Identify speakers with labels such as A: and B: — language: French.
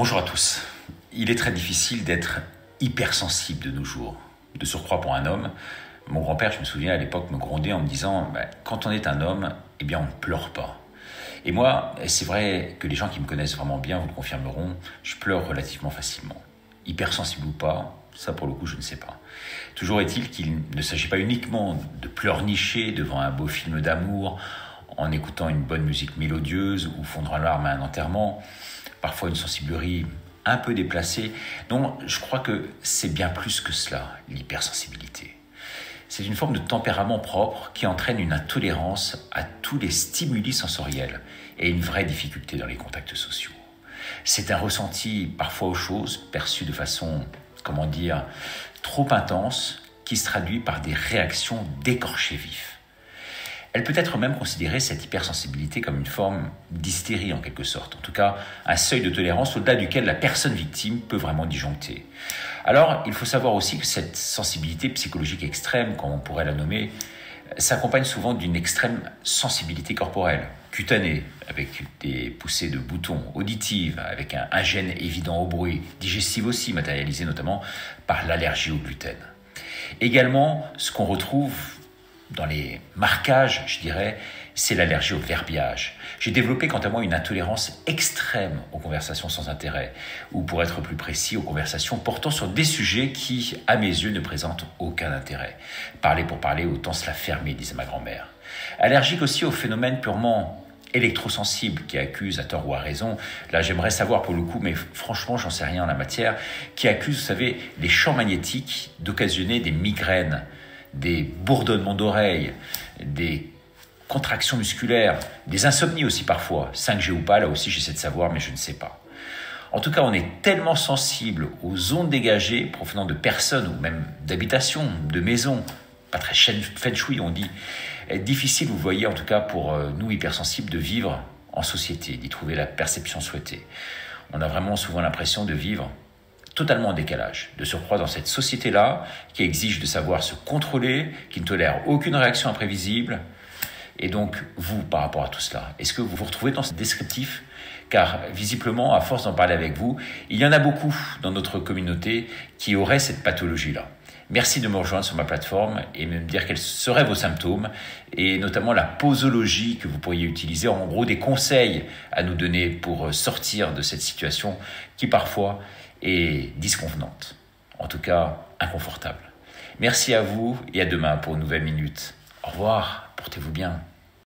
A: Bonjour à tous. Il est très difficile d'être hypersensible de nos jours. De surcroît pour un homme, mon grand-père, je me souviens à l'époque, me grondait en me disant bah, quand on est un homme, eh bien on ne pleure pas. Et moi, c'est vrai que les gens qui me connaissent vraiment bien vous le confirmeront, je pleure relativement facilement. Hypersensible ou pas, ça pour le coup je ne sais pas. Toujours est-il qu'il ne s'agit pas uniquement de pleurnicher devant un beau film d'amour, en écoutant une bonne musique mélodieuse ou fondre en larmes à un enterrement, parfois une sensiblerie un peu déplacée. Non, je crois que c'est bien plus que cela, l'hypersensibilité. C'est une forme de tempérament propre qui entraîne une intolérance à tous les stimuli sensoriels et une vraie difficulté dans les contacts sociaux. C'est un ressenti parfois aux choses perçu de façon, comment dire, trop intense qui se traduit par des réactions d'écorché vif. Elle peut être même considérée, cette hypersensibilité, comme une forme d'hystérie en quelque sorte, en tout cas un seuil de tolérance au-delà duquel la personne victime peut vraiment disjoncter. Alors, il faut savoir aussi que cette sensibilité psychologique extrême, comme on pourrait la nommer, s'accompagne souvent d'une extrême sensibilité corporelle, cutanée, avec des poussées de boutons, auditive, avec un, un gène évident au bruit, digestive aussi, matérialisée notamment par l'allergie au gluten. Également, ce qu'on retrouve dans les marquages, je dirais, c'est l'allergie au verbiage. J'ai développé quant à moi une intolérance extrême aux conversations sans intérêt, ou pour être plus précis, aux conversations portant sur des sujets qui, à mes yeux, ne présentent aucun intérêt. Parler pour parler, autant se la fermer, disait ma grand-mère. Allergique aussi aux phénomènes purement électrosensibles qui accusent, à tort ou à raison, là j'aimerais savoir pour le coup, mais franchement j'en sais rien en la matière, qui accusent, vous savez, les champs magnétiques d'occasionner des migraines, des bourdonnements d'oreilles, des contractions musculaires, des insomnies aussi parfois. 5G ou pas, là aussi j'essaie de savoir, mais je ne sais pas. En tout cas, on est tellement sensible aux ondes dégagées provenant de personnes ou même d'habitations, de maisons, pas très feng on dit, difficile, vous voyez, en tout cas pour euh, nous hypersensibles, de vivre en société, d'y trouver la perception souhaitée. On a vraiment souvent l'impression de vivre totalement en décalage. De surcroît dans cette société-là, qui exige de savoir se contrôler, qui ne tolère aucune réaction imprévisible. Et donc, vous, par rapport à tout cela, est-ce que vous vous retrouvez dans ce descriptif? Car visiblement, à force d'en parler avec vous, il y en a beaucoup dans notre communauté qui auraient cette pathologie-là. Merci de me rejoindre sur ma plateforme et me dire quels seraient vos symptômes et notamment la posologie que vous pourriez utiliser, en gros des conseils à nous donner pour sortir de cette situation qui parfois et disconvenante, en tout cas inconfortable. Merci à vous et à demain pour une nouvelle minute. Au revoir, portez-vous bien.